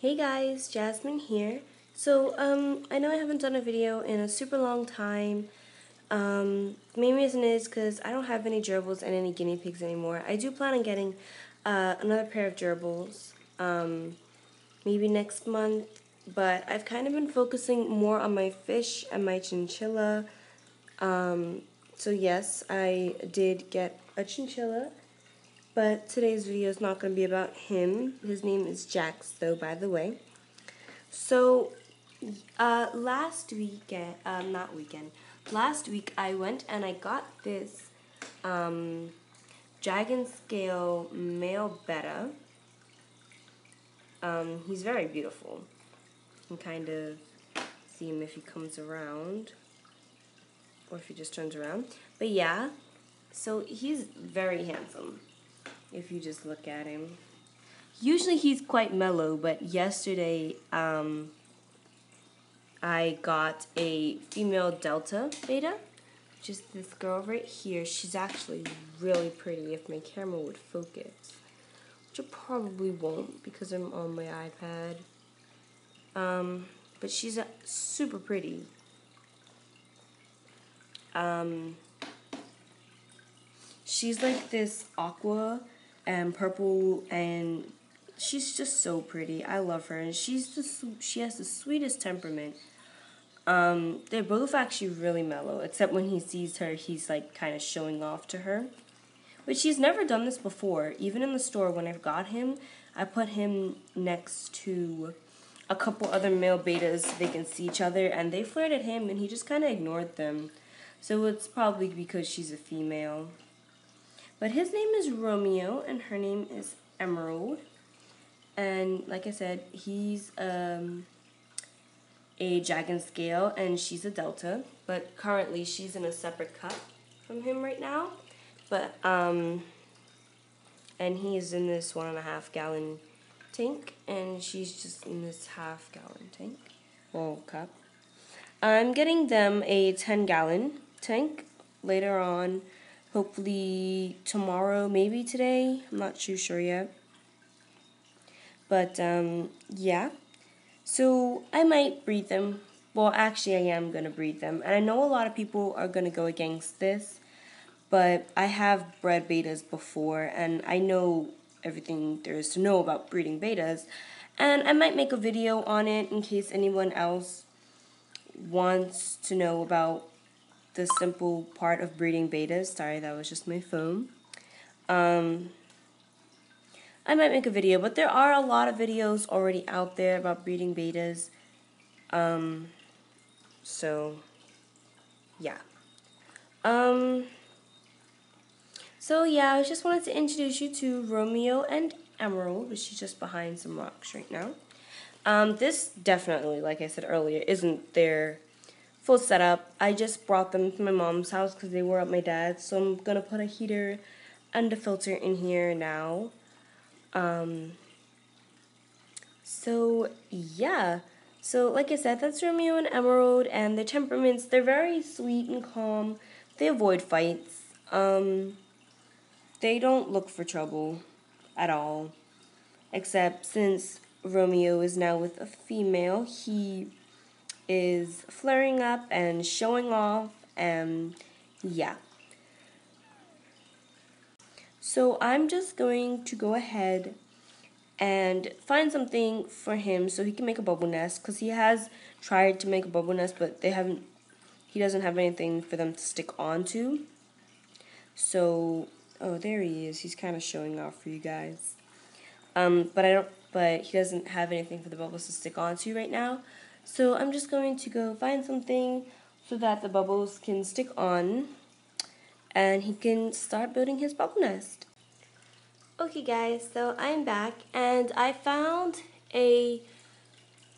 Hey guys, Jasmine here. So, um, I know I haven't done a video in a super long time. Um, the main reason is because I don't have any gerbils and any guinea pigs anymore. I do plan on getting uh, another pair of gerbils, um, maybe next month, but I've kind of been focusing more on my fish and my chinchilla. Um, so yes, I did get a chinchilla but today's video is not going to be about him. His name is Jax, though, by the way. So, uh, last weekend, um, not weekend, last week I went and I got this um, dragon scale male betta. Um, he's very beautiful. You can kind of see him if he comes around or if he just turns around. But yeah, so he's very handsome if you just look at him. Usually he's quite mellow, but yesterday um, I got a female Delta Betta. Just this girl right here. She's actually really pretty if my camera would focus. Which it probably won't because I'm on my iPad. Um, but she's super pretty. Um, she's like this aqua and purple and she's just so pretty. I love her and she's just she has the sweetest temperament. Um, they're both actually really mellow, except when he sees her, he's like kind of showing off to her. But she's never done this before. Even in the store, when I got him, I put him next to a couple other male bettas so they can see each other, and they flared at him, and he just kind of ignored them. So it's probably because she's a female. But his name is Romeo and her name is Emerald. And like I said, he's um, a dragon scale and she's a delta. But currently she's in a separate cup from him right now. But, um, and he's in this one and a half gallon tank and she's just in this half gallon tank Well, cup. I'm getting them a 10 gallon tank later on hopefully tomorrow, maybe today. I'm not too sure yet. But um, yeah, so I might breed them. Well, actually, I am going to breed them. And I know a lot of people are going to go against this, but I have bred bettas before, and I know everything there is to know about breeding bettas. And I might make a video on it in case anyone else wants to know about the simple part of breeding bettas. Sorry, that was just my phone. Um, I might make a video, but there are a lot of videos already out there about breeding bettas. Um, so, yeah. Um, so, yeah, I just wanted to introduce you to Romeo and Emerald, which is just behind some rocks right now. Um, this definitely, like I said earlier, isn't their full setup. I just brought them to my mom's house because they were at my dad's. So I'm to put a heater and a filter in here now. Um, so, yeah. So, like I said, that's Romeo and Emerald, and their temperaments, they're very sweet and calm. They avoid fights. Um, they don't look for trouble at all. Except since Romeo is now with a female, he is flaring up and showing off and yeah. So I'm just going to go ahead and find something for him so he can make a bubble nest because he has tried to make a bubble nest but they haven't he doesn't have anything for them to stick onto. So oh there he is. He's kind of showing off for you guys. Um but I don't but he doesn't have anything for the bubbles to stick onto right now. So I'm just going to go find something so that the bubbles can stick on and he can start building his bubble nest. Okay guys, so I'm back and I found a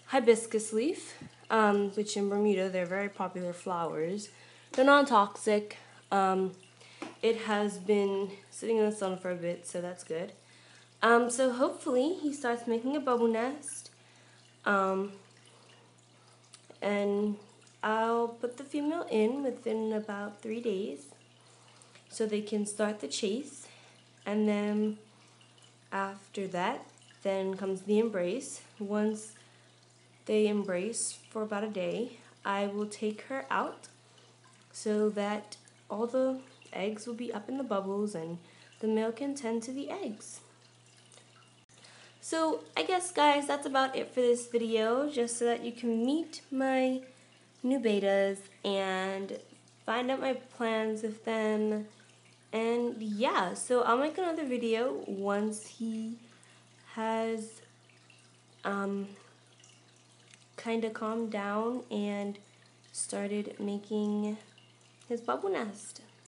hibiscus leaf, um, which in Bermuda they're very popular flowers. They're non-toxic. Um, it has been sitting in the sun for a bit, so that's good. Um, so hopefully he starts making a bubble nest. And I'll put the female in within about three days so they can start the chase and then after that then comes the embrace. Once they embrace for about a day, I will take her out so that all the eggs will be up in the bubbles and the male can tend to the eggs. So I guess guys that's about it for this video just so that you can meet my new bettas and find out my plans with them and yeah so I'll make another video once he has um, kind of calmed down and started making his bubble nest.